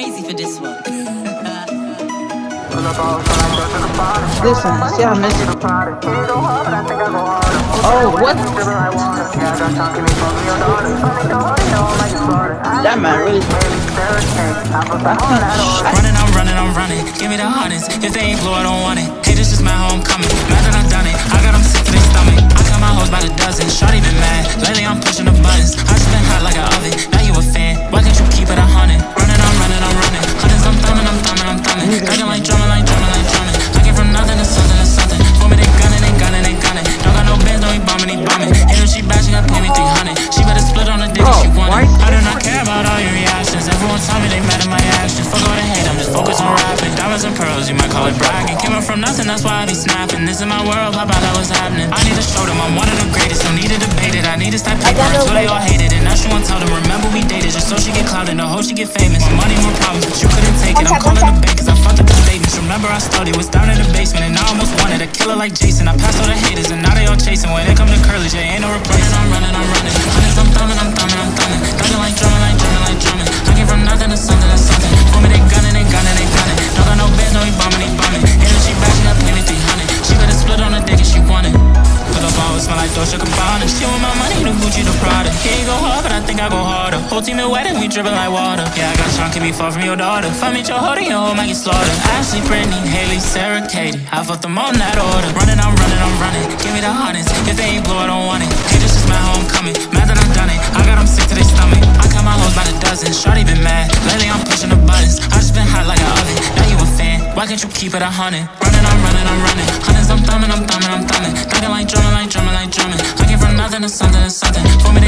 crazy for this one. Listen, see how I miss it. Oh, what? That man really. Running, I'm running, I'm running. Give me the hundreds. If they ain't blue, I don't want it. Haters just my homecoming. Mad that I've done it. I got them sick to their stomach. You might call it bragging. Up from nothing, that's why I be snapping. This is my world, how about that was happening? I need to show them I'm one of the greatest. Don't need to debate it. I need to stack paper until they all hate it. And now she wanna tell them, remember we dated just so she get clouded. The hope she get famous. Money, more problems, but you couldn't take it. I'm calling the bank cause I fucked up the statements. Remember I studied, was down in the basement, and I almost wanted a killer like Jason. I passed all the haters, like Dolce Gabbana. She want my money, the Gucci, the Prada. He ain't go hard, but I think I go harder. Whole team in wedding, we dripping like water. Yeah, I got Sean, can be far from your daughter. If I meet your hoodie, your hoe might get slaughtered. Ashley, Brittany, Haley, Sarah, Katie. I fucked them all in that order. Running, I'm running, I'm running. Give me the hundreds. If they ain't blue, I don't want it. Hey, this is my homecoming. Mad that I done it. I got them sick to their stomach. I cut my hoes by the dozen. Shorty been mad. Lately, I'm pushing the buttons. I just been hot like an oven. Now you a fan. Why can't you keep it a hundred? Running, I'm running, I'm running. Hundreds, I'm thumbing, I'm thumbing, I'm thumbing. Thugging like from to something something. For me,